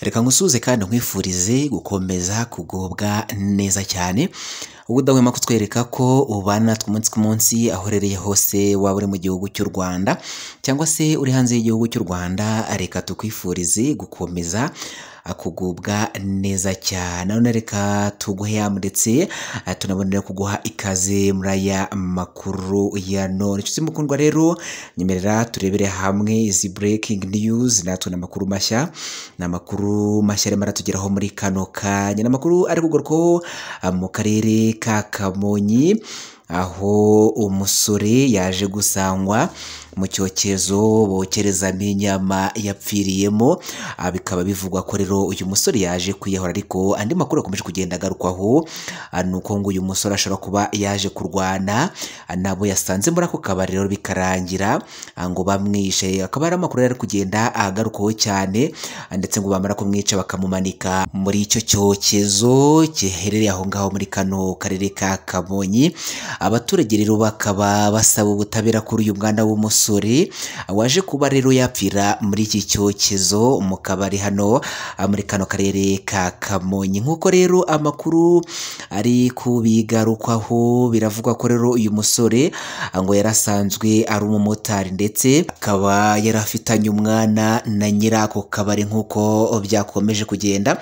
reka ngusuhuze kandi nkwifurize gukomeza kugubwa neza cyane. Ubu udahwema kutwereka ko ubana umunsi ku munsi aho uherereye hose waba uri mu gihugu cy'u Rwanda cyangwa se uri hanze y'igihugu cy'u Rwanda reka tukwifurize gukomeza kugubwa neza cyane. None reka tuguhe ndetse tunabonera kuguha ikaze muri aya makuru ya none. Inshuti mukundwa rero nyemerera turebere hamwe izi breaking news. Natwe n'amakuru mashya ni amakuru mashya arimo aratugeraho muri kano kanya. Ni amakuru ari kugarukaho mu karere ka Kamonyi aho umusore yaje gusangwa mu cyokezo bokerezamo inyama yapfiriyemo. Bikaba bivugwa ko rero uyu musore yaje kwiyahura ariko andi makuru akomeje kugenda agarukwaho ni uko ngo uyu musore ashobora kuba yaje kurwana. Nabo yasanze muri ako kabari rero bikarangira. Ngo bamwishe. Akaba ari amakuru yari kugenda agarukaho cyane. Ndetse ngo bamara kumwica bakamumanika. Muri icyo cyokezo giherereye aho ngaho muri kano karere ka Kamonyi. Abaturage rero bakaba basaba ubutabera kuri uyu mwana w'umusore. Waje kuba rero yapfira muri iki cyokezo mu kabari hano muri kano karere ka Kamonyi. Nk'uko rero amakuru ari kubigarukwaho biravugwa ko rero uyu musore ngo yarasanzwe ari umumotari. Ndetse akaba yari afitanye umwana na nyirako kabari nk'uko byakomeje kugenda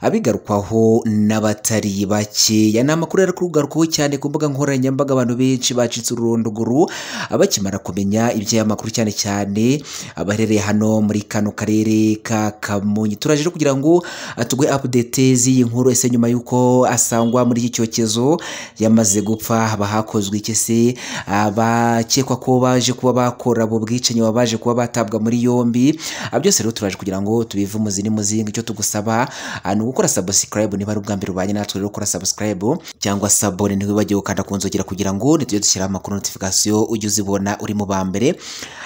abigarukwaho n'abatari bakeya. Ni amakuru yari kugarukaho cyane ku mbuga nkoranyambaga abantu benshi bacitse ururondoguru bakimara kumenya iby'aya makuru cyane cyane abaherereye hano muri kano karere ka Kamonyi. Turaje kugira ngo tuguhe update z'iyi nkuru ese nyuma y'uko asangwa muri iki cyokezo yamaze gupfa haba hakozwe iki se? Abakekwa ko baje kuba bakora abo bwicanyi baba baje kuba batabwa muri yombi. Byose rero turaje kugira ngo tubive umuzi n'umuzinga icyo tugusaba. Ni ugukora subscribe niba ari ubwa mbere ubanye natwe rero ukora subscribe cyangwa sabone ntiwibagiwe gukanda ku nzogera kugira ngo nitujye dushyiraho amakuru notification ujye uzibona uri mu ba mbere.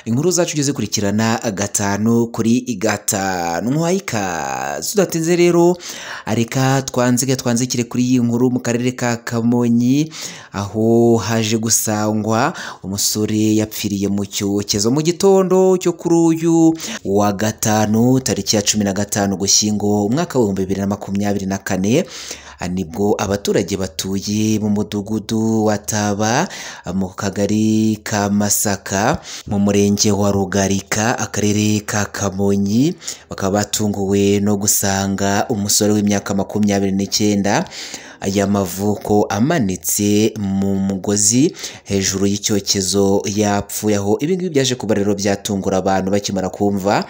Inkuru zacu ujye zikurikirana gatanu kuri gatanu. Nk'uwayika tudatinze rero. Reka twanzike twanzikire kuri iyi nkuru mu karere ka Kamonyi aho haje gusangwa umusore yapfiriye mu cyokezo mu gitondo cyo kuri uyu wa gatanu tariki ya cumi na gatanu gushyingo umwaka w'ibihumbi bibiri na makumyabiri na kane. Nibwo abaturage batuye mu mudugudu wa Taba mu kagari ka Masaka mu murenge wa Rugarika akarere ka Kamonyi. Bakaba batunguwe no gusanga umusore w'imyaka makumyabiri n'icyenda. Y'amavuko amanitse mu mugozi hejuru y'icyokezo yapfuye aho. Ibi ngibi byaje kuba rero byatungura abantu bakimara kumva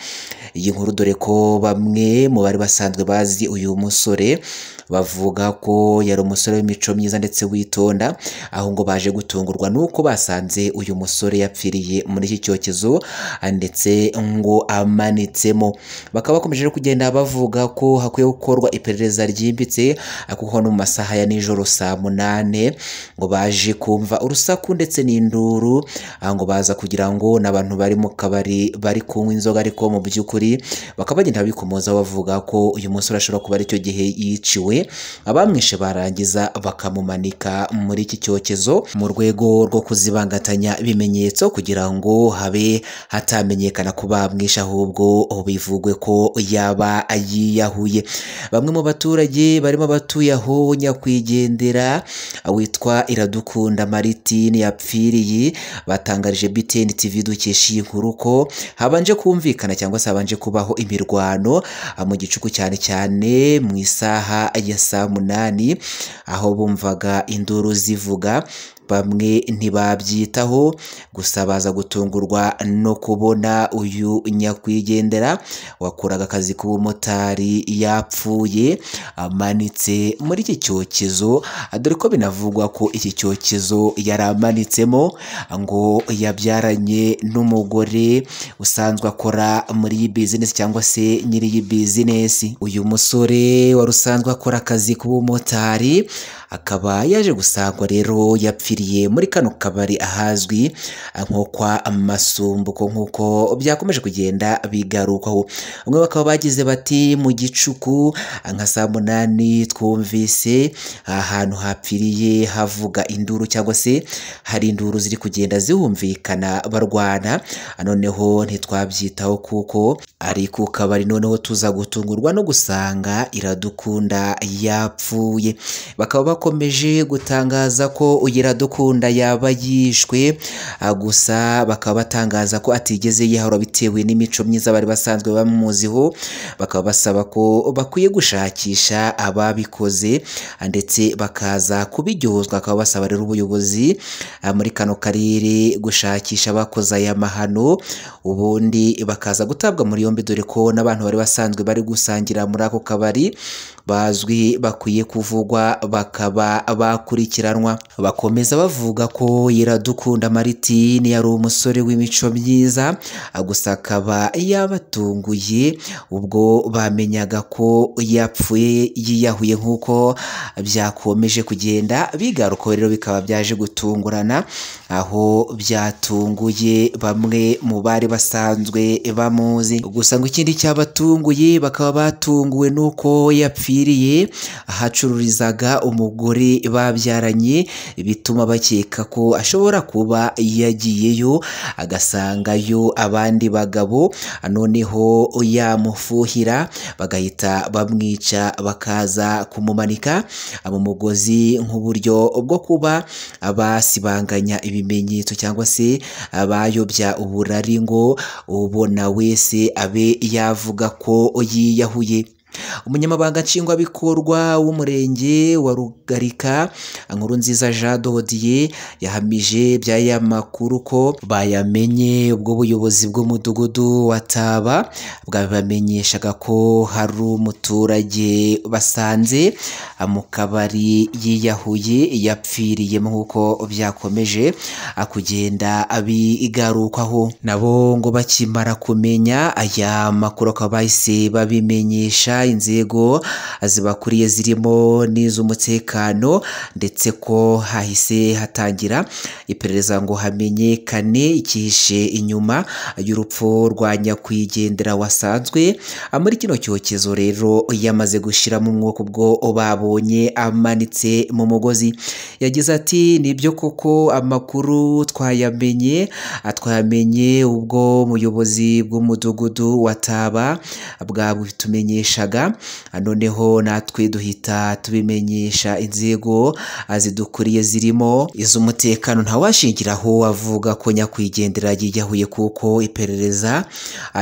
iyi nkuru dore ko bamwe mu bari basanzwe bazi uyu musore bavuga ko yari umusore w'imico myiza ndetse witonda aho ngo baje gutungurwa nuko basanze uyu musore yapfiriye muri iki cyokezo ndetse ngo amanitsemo. Bakaba bakomeje kugenda bavuga ko hakwiye gukorwa iperereza ryimbitse kuko no mu masaha ya nijoro saa munane ngo baje kumva urusaku ndetse n'induru ngo baza kugira ngo n'abantu bari mu kabari bari kunywa inzoga ariko mu by'ukuri bakaba bagenda bikomoza bavuga ko uyu musore ashobora kuba ari cyo gihe yiciwe abamwishe barangiza bakamumanika muri iki cyokezo mu rwego rwo kuzibangatanya ibimenyetso kugira ngo habe hatamenyekana ko bamwishe ahubwo bivugwe ko yaba yiyahuye. Bamwe mu baturage barimo abatuye aho nyakwigendera witwa Iradukunda Maritine yapfiriye batangarije BTN TV dukesha iyi nkuru ko habanje kumvikana cyangwa se habanje kubaho imirwano mu gicuku cyane cyane mu isaha ya saa munani aho bumvaga induru zivuga bamwe ntibabyitaho gusa baza gutungurwa no kubona uyu nyakwigendera wakoraga akazi k'ubumotari yapfuye amanitse muri iki cyokezo dore ko binavugwa ko iki cyokezo yari amanitsemo ngo yabyaranye n'umugore usanzwe akora muri iyi bizinesi cyangwa se nyiri iyi bizinesi uyu musore wari usanzwe akora akazi k'ubumotari akaba yaje gusangwa rero yapfiriye muri kano kabari ahazwi nko kwa Masumbuko nk'uko byakomeje kugenda bigarukwaho. Bamwe bakaba bagize bati mu gicuku nka saa munani twumvise ahantu hapfiriye havuga induru cyangwa se hari induru ziri kugenda zihumvikana barwana. Noneho ntitwabyitaho kuko ari ku kabari noneho tuza gutungurwa no gusanga iradukunda yapfuye. Bakaba bakomeje gutangaza ko iradukunda yaba yishwe gusa bakaba batangaza ko atigeze yihahura bitewe n'imico myiza bari basanzwe bamuziho bakaba basaba ko bakwiye gushakisha ababikoze ndetse bakaza kubiryozwa bakaba basaba rero ubuyobozi muri kano karere gushakisha abakoze aya mahano ubundi bakaza gutabwa muri yombi dore ko n'abantu bari basanzwe bari gusangira muri ako kabari bazwi bakwiye kuvugwa bakaba bakurikiranwa. Bakomeza bavuga ko Iradukunda Maritini yari umusore w'imico myiza gusa akaba yabatunguye ubwo bamenyaga ko yapfuye yiyahuye nk'uko byakomeje kugenda bigaruka rero bikaba byaje gutungurana aho byatunguye bamwe mu bari basanzwe bamuzi. Gusa ngo ikindi cyabatunguye bakaba batunguwe n'uko yapfiriye ahacururizaga umugore babyaranye bituma bakeka ko ashobora kuba yagiyeyo agasangayo abandi bagabo noneho yamufuhira bagahita bamwica bakaza kumumanika mu mugozi nk'uburyo bwo kuba basibanganya ibimenyetso cyangwa se abayobya uburari ngo ubona wese abe yavuga ko yiyahuye. Umunyamabanga nshingwabikorwa w'umurenge wa rugarika nkuru nziza jean dodiye yahamije by'aya makuru ko bayamenye ubwo buyobozi bw'umudugudu wa taba bwabamenyeshaga ko hari umuturage basanze mu kabari yiyahuye yapfiriyemo nk'uko byakomeje kugenda bigarukwaho nabo ngo bakimara kumenya aya makuru akaba bahise babimenyesha inzego zibakuriye zirimo n'iz'umutekano ndetse ko hahise hatangira iperereza ngo hamenyekane icyihishe inyuma y'urupfu rwa nyakwigendera wasanzwe. Muri kino cyokezo rero yamaze gushyiramo umwuka ubwo babonye amanitse mu mugozi. Yagize ati ni byo koko amakuru twayamenye? Twayamenye ubwo umuyobozi bw'umudugudu wa taba bwabitumenyeshaga noneho natwe duhita tubimenyesha inzego zidukuriye zirimo iz'umutekano. Ntawashingiraho avuga ko nyakwigendera yiyahuye kuko iperereza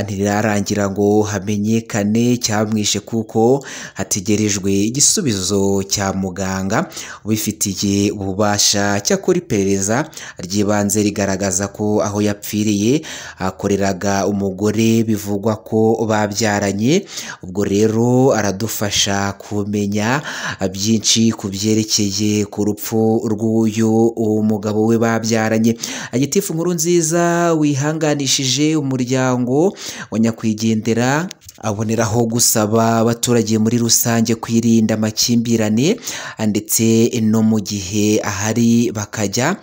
ntirirarangira ngo hamenyekane. Cyamwishe kuko hategerejwe igisubizo cya muganga ubifitiye ububasha. Cyakora iperereza ry'ibanze rigaragaza ko aho yapfiriye hakoreraga umugore bivugwa ko babyaranye. Ubwo rero aradufasha kumenya byinshi ku byerekeye ku rupfu rw'uyu mugabo we babyaranye. Agitifu nkuru nziza wihanganishije umuryango wa nyakwigendera aboneraho gusaba abaturage muri rusange kwirinda amakimbirane ndetse no mu gihe ahari bakajya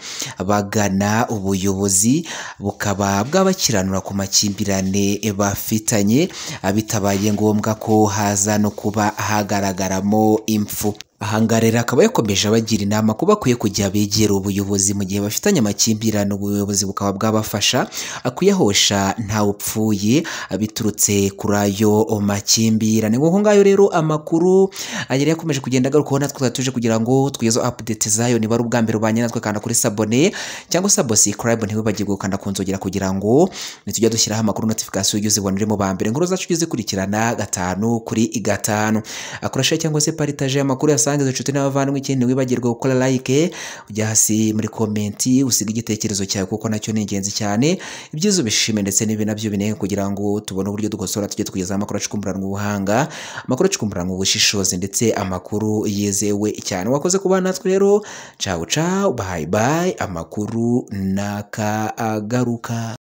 bagana ubuyobozi bukaba bwabakiranura ku makimbirane bafitanye bitabaye ngombwa ko haza no kuba hagaragaramo impfu. Ahangaha rero akaba yakomeje abagira inama ko bakwiye kujya begera ubuyobozi mu gihe bafitanye amakimbirane ubuyobozi bukaba bwabafasha kuyahosha ntawe upfuye biturutse kuri ayo makimbirane. Nk'uko ngayo rero amakuru yari yakomeje kugenda agarukaho natwe twari tuje kugira ngo twigezeho update zayo niba ari ubwa mbere ubanye natwe kanda kuri sabone cyangwa se subscribe ntiwibagirwe gukanda ku nzogera kugira ngo nitujya dushyiraho amakuru notification ujye uzibona uri mu ba mbere. Inkuru zacu ujye uzikurikirana gatanu kuri gatanu. Akoresha cyangwa se paritaje amakuru yasa usangiza inshuti n'abavandimwe ikindi wibagirwe gukora like ujya hasi muri komenti usiga igitekerezo cyawe kuko na cyo ni ingenzi cyane. Ibyiza ubishime ndetse n'ibi na byo binenge kugira ngo tubone uburyo dukosora tujye tukugezaho amakuru acukumburanwa ubuhanga amakuru acukumburanwa ubushishozi ndetse amakuru yizewe cyane. Wakoze kuba natwe rero. Cawu cawu bayi bayi amakuru nakagaruka.